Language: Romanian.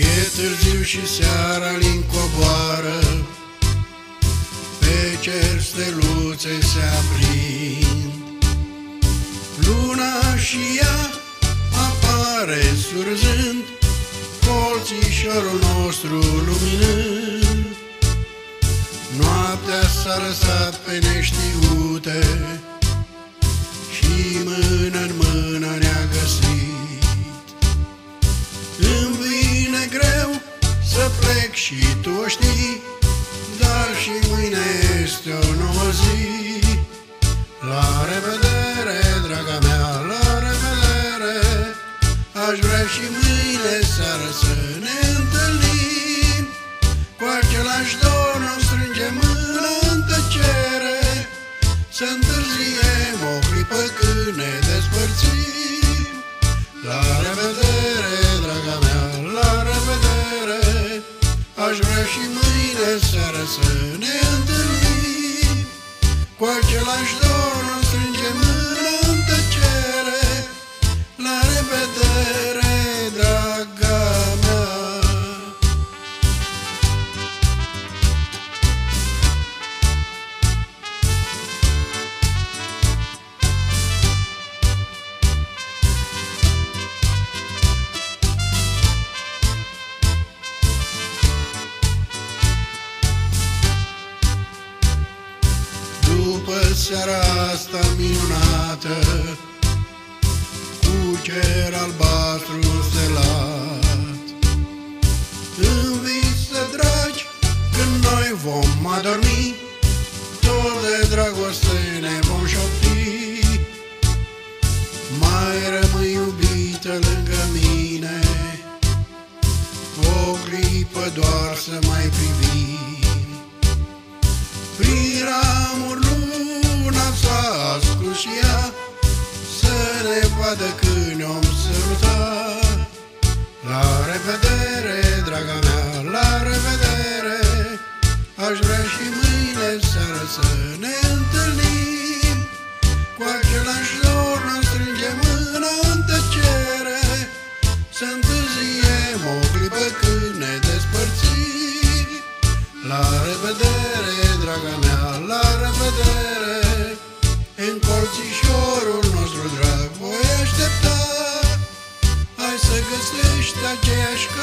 târziu și seara lin coboară, Pe cer steluțe se aprind. Luna și ea apare surzând, Colțișorul nostru luminând. Noaptea s-a lăsat pe neștiute, Și mână plec și tu o știi, Dar și mâine este o nouă zi. La revedere, draga mea, la revedere, Aș vrea și mâine seară să ne întâlnim, Cu același dor o strângem mână în tăcere, Să întârziem o clipă când ne despărțim. La și mâine seară să ne întâlnim, Cu același dor o strângem mână După seara asta minunată Cu cer albastru stelat În vise dragi când noi vom adormi Tot de dragoste ne vom șopti. Mai rămâi iubită lângă mine O clipă doar să mai privim. Prin ramuri de câine om sârta La revedere, draga mea, la revedere. Aș vrea și mâine seară să ne întâlnim. Cu același dor ne strânge mâna în tăcere. Să întârziem o clipă când ne despărțim. La revedere, draga mea, la revedere. În colțișorul lista de escravos.